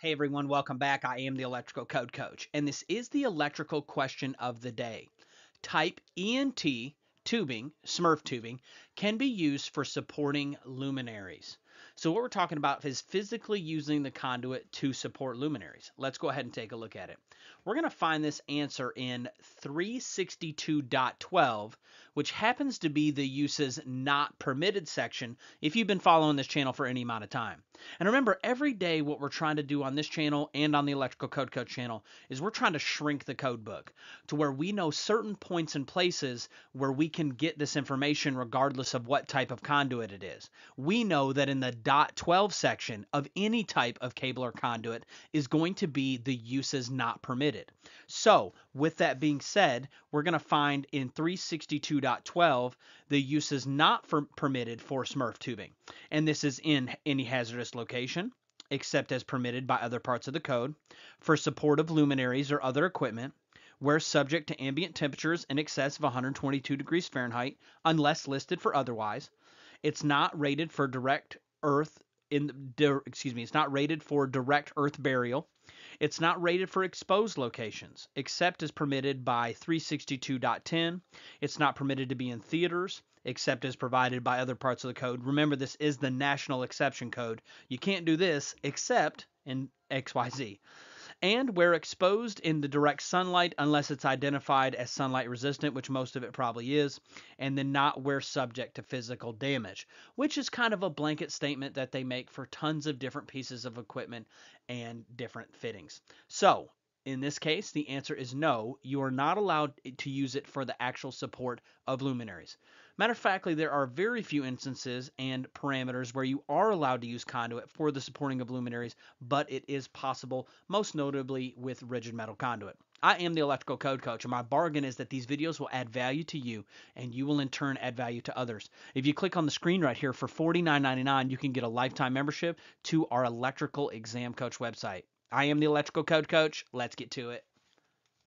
Hey everyone, welcome back. I am the Electrical Code Coach, and this is the electrical question of the day. Type ENT tubing, Smurf tubing, can be used for supporting luminaries. So what we're talking about is physically using the conduit to support luminaries. Let's go ahead and take a look at it. We're going to find this answer in 362.12, which happens to be the uses not permitted section if you've been following this channel for any amount of time. And remember, every day what we're trying to do on this channel and on the Electrical Code Coach channel is we're trying to shrink the code book to where we know certain points and places where we can get this information regardless of what type of conduit it is. We know that in the dot 12 section of any type of cable or conduit is going to be the uses not permitted. So with that being said, we're going to find in 362.12 the uses not for permitted for Smurf tubing. And this is in any hazardous location, except as permitted by other parts of the code, for support of luminaries or other equipment, where subject to ambient temperatures in excess of 122 degrees Fahrenheit, unless listed for otherwise. It's not rated for direct earth in excuse me, it's not rated for direct earth burial. It's not rated for exposed locations, except as permitted by 362.10. It's not permitted to be in theaters, except as provided by other parts of the code. Remember, this is the national exception code. You can't do this except in XYZ and where exposed in the direct sunlight unless it's identified as sunlight resistant, which most of it probably is, and then not where subject to physical damage, which is kind of a blanket statement that they make for tons of different pieces of equipment and different fittings. So, in this case, the answer is no. You are not allowed to use it for the actual support of luminaries. Matter of factly, there are very few instances and parameters where you are allowed to use conduit for the supporting of luminaries, but it is possible, most notably with rigid metal conduit. I am the electrical code coach, and my bargain is that these videos will add value to you, and you will in turn add value to others. If you click on the screen right here for $49.99, you can get a lifetime membership to our electrical exam coach website. I am the electrical code coach. Let's get to it.